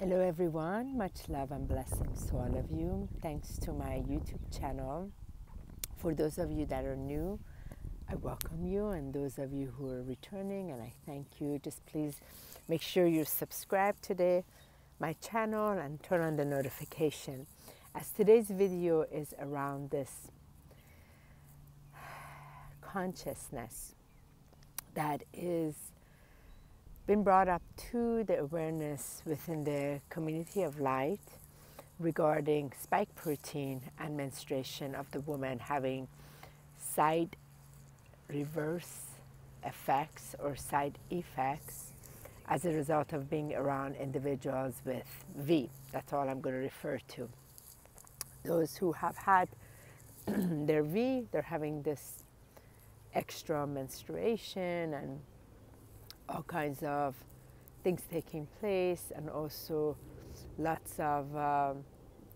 Hello, everyone. Much love and blessings to all of you. Thanks to my YouTube channel. For those of you that are new, I welcome you, and those of you who are returning, and I thank you. Just please make sure you subscribe today my channel and turn on the notification as today's video is around this consciousness that is been brought up to the awareness within the community of light regarding spike protein and menstruation of the woman having side reverse effects or side effects as a result of being around individuals with V. That's all I'm going to refer to. Those who have had their V, they're having this extra menstruation and all kinds of things taking place, and also lots of um,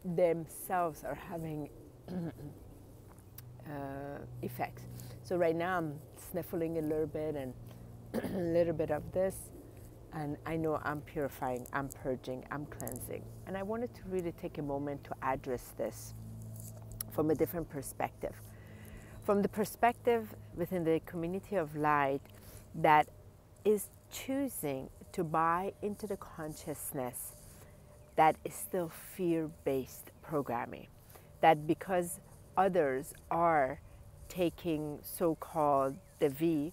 themselves are having uh, effects. So right now I'm sniffling a little bit and a little bit of this, and I know I'm purifying, I'm purging, I'm cleansing. And I wanted to really take a moment to address this from a different perspective. From the perspective within the community of light that is choosing to buy into the consciousness that is still fear based programming. That because others are taking so called the V,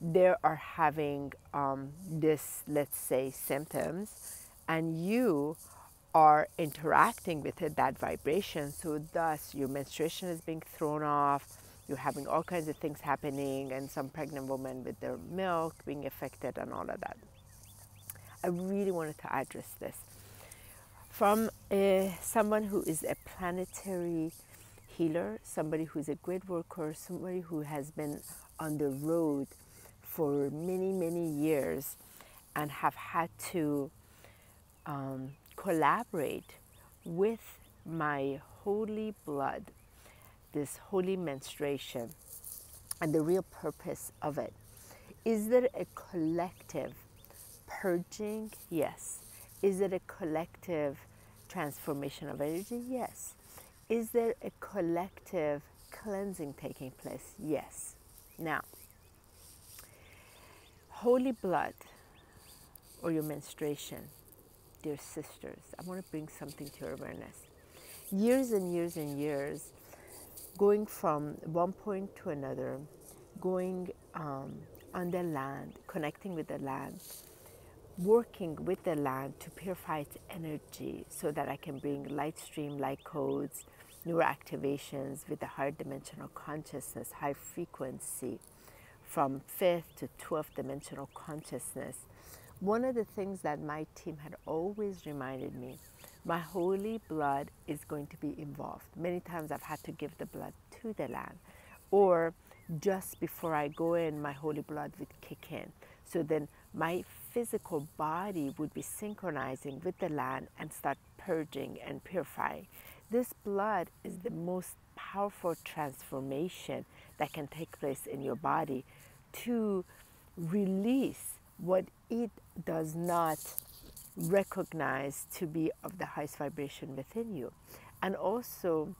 they are having um, this, let's say, symptoms, and you are interacting with it, that vibration. So, thus, your menstruation is being thrown off, you're having all kinds of things happening, and some pregnant women with their milk being affected, and all of that. I really wanted to address this from uh, someone who is a planetary healer, somebody who's a great worker, somebody who has been on the road for many, many years and have had to um, collaborate with my holy blood, this holy menstruation, and the real purpose of it. Is there a collective purging? Yes. Is it a collective transformation of energy? Yes. Is there a collective cleansing taking place? Yes. Now, holy blood or your menstruation, dear sisters, I want to bring something to your awareness. Years and years and years, going from one point to another, going um, on the land, connecting with the land, working with the land to purify its energy so that I can bring light stream, light codes, neural activations with the higher dimensional consciousness, high frequency from fifth to 12th dimensional consciousness. One of the things that my team had always reminded me my holy blood is going to be involved. Many times I've had to give the blood to the land, or just before I go in, my holy blood would kick in. So then my physical body would be synchronizing with the land and start purging and purifying. This blood is the most powerful transformation that can take place in your body to release what it does not recognize to be of the highest vibration within you. And also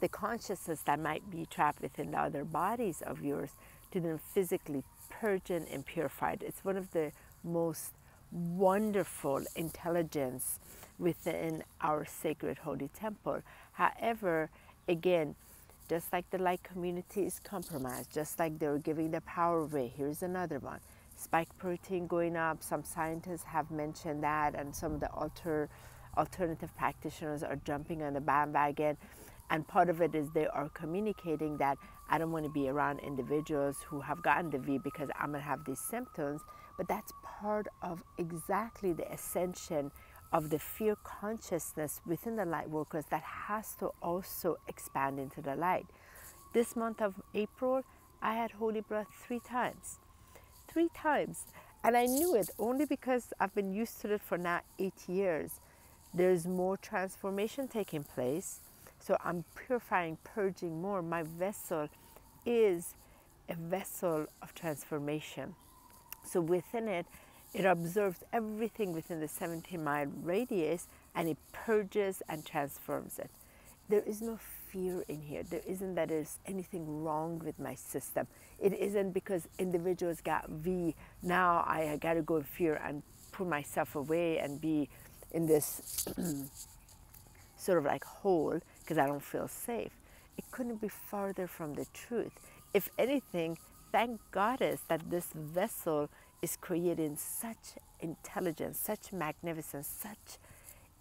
the consciousness that might be trapped within the other bodies of yours to then physically purge and purify it. It's one of the most wonderful intelligence within our sacred holy temple. However, again, just like the light community is compromised, just like they're giving the power away, here's another one. Spike protein going up, some scientists have mentioned that, and some of the alter, alternative practitioners are jumping on the bandwagon. And part of it is they are communicating that I don't want to be around individuals who have gotten the V because I'm going to have these symptoms. But that's part of exactly the ascension of the fear consciousness within the light workers that has to also expand into the light. This month of April, I had holy breath three times. Three times. And I knew it only because I've been used to it for now eight years. There's more transformation taking place. So I'm purifying, purging more. My vessel is a vessel of transformation. So within it, It observes everything within the 17 mile radius and it purges and transforms it. There is no fear in here. There isn't that there's anything wrong with my system. It isn't because individuals got V, now I got to go in fear and put myself away and be in this sort of like hole because I don't feel safe. It couldn't be farther from the truth. If anything, thank Goddess that this vessel is creating such intelligence, such magnificence, such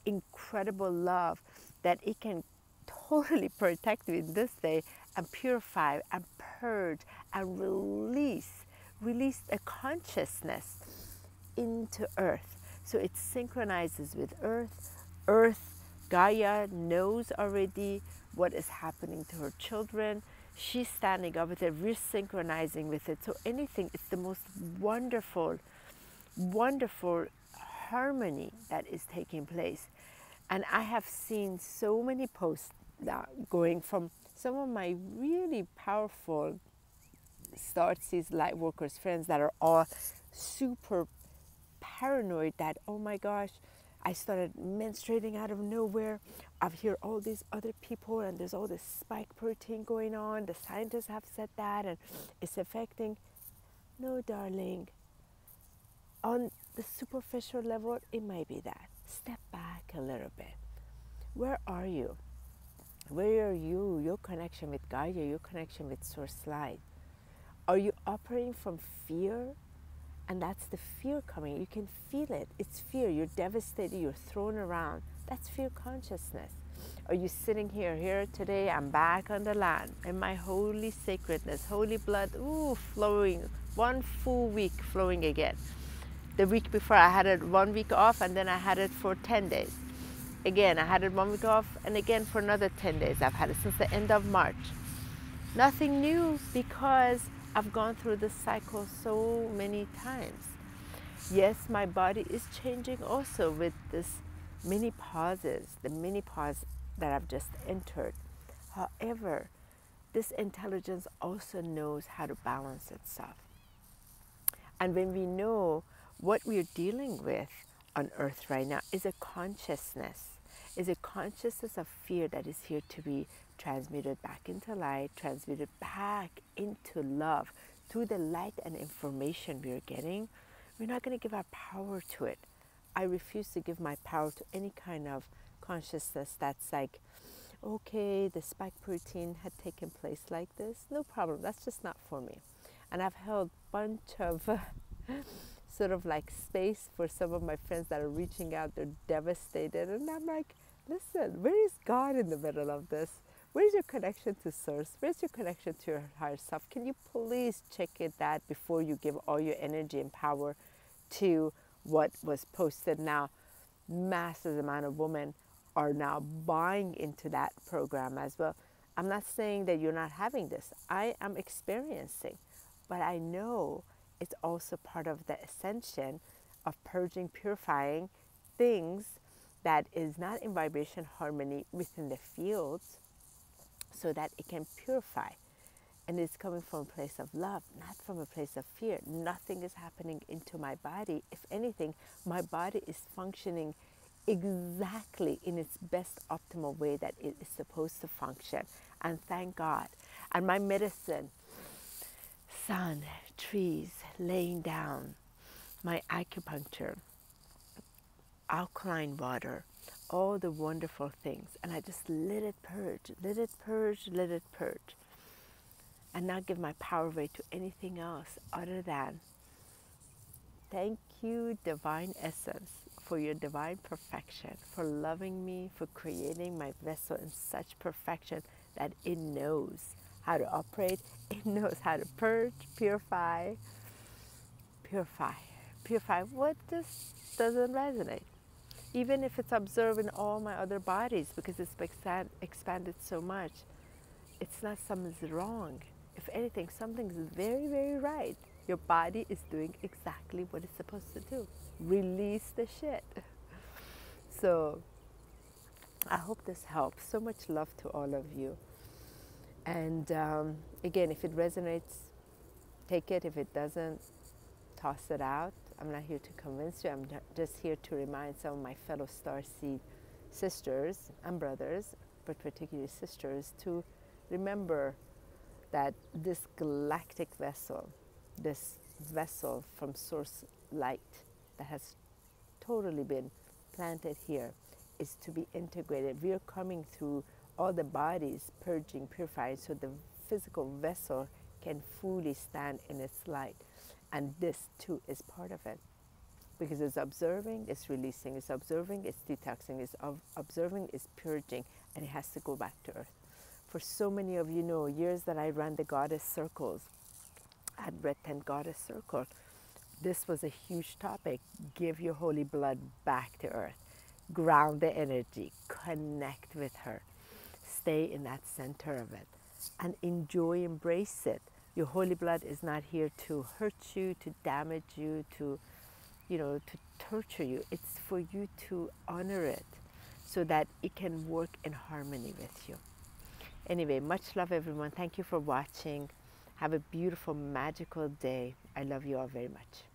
incredible love that it can totally protect in this day and purify and purge and release, release a consciousness into earth. So it synchronizes with earth. Earth, Gaia knows already what is happening to her children. She's standing up with it, we're synchronizing with it. So anything, it's the most wonderful, wonderful harmony that is taking place. And I have seen so many posts going from some of my really powerful Starseeds light workers friends that are all super paranoid that oh my gosh I started menstruating out of nowhere. I've heard all these other people, and there's all this spike protein going on. The scientists have said that, and it's affecting. No, darling. On the superficial level, it might be that. Step back a little bit. Where are you? Where are you? Your connection with Gaia, your connection with Source Light. Are you operating from fear? And that's the fear coming. You can feel it. It's fear. You're devastated. You're thrown around. That's fear consciousness. Are you sitting here? Here today, I'm back on the land in my holy sacredness, holy blood, ooh, flowing. One full week flowing again. The week before, I had it one week off, and then I had it for 10 days. Again, I had it one week off, and again for another 10 days. I've had it since the end of March. Nothing new because I've gone through this cycle so many times. Yes, my body is changing also with this menopauses, the mini pause that I've just entered. However, this intelligence also knows how to balance itself. And when we know what we're dealing with on earth right now is a consciousness, is a consciousness of fear that is here to be transmuted back into light, transmuted back into love through the light and information we're getting. We're not going to give our power to it. I refuse to give my power to any kind of consciousness that's like, okay, the spike protein had taken place like this. No problem. That's just not for me. And I've held a bunch of sort of like space for some of my friends that are reaching out. They're devastated, and I'm like, listen, where is God in the middle of this? Where's your connection to source? Where's your connection to your higher self? Can you please check it that before you give all your energy and power to what was posted now? Massive amount of women are now buying into that program as well. I'm not saying that you're not having this. I am experiencing, but I know it's also part of the ascension of purging, purifying things that is not in vibration harmony within the fields so that it can purify. And it's coming from a place of love, not from a place of fear. Nothing is happening into my body. If anything, my body is functioning exactly in its best optimal way that it is supposed to function. And thank God. And my medicine, sun, trees, laying down, my acupuncture, alkaline water, all the wonderful things. And I just let it purge, let it purge, let it purge. And not give my power away to anything else other than thank you, Divine Essence, for your divine perfection, for loving me, for creating my vessel in such perfection that it knows how to operate, it knows how to purge, purify, purify, purify what just doesn't resonate even if it's observed in all my other bodies because it's expand, expanded so much, it's not something's wrong. If anything, something's very, very right. Your body is doing exactly what it's supposed to do. Release the shit. So I hope this helps. So much love to all of you. And um, again, if it resonates, take it. If it doesn't, toss it out. I'm not here to convince you. I'm just here to remind some of my fellow star seed sisters and brothers, but particularly sisters, to remember that this galactic vessel, this vessel from source light that has totally been planted here, is to be integrated. We are coming through all the bodies, purging, purifying, so the physical vessel can fully stand in its light. And this too is part of it. Because it's observing, it's releasing, it's observing, it's detoxing, it's observing, it's purging, and it has to go back to earth. For so many of you know, years that I ran the goddess circles at Red Tent Goddess Circle, this was a huge topic. Give your holy blood back to earth. Ground the energy, connect with her, stay in that center of it, and enjoy, embrace it your holy blood is not here to hurt you, to damage you, to, you know, to torture you. It's for you to honor it so that it can work in harmony with you. Anyway, much love, everyone. Thank you for watching. Have a beautiful, magical day. I love you all very much.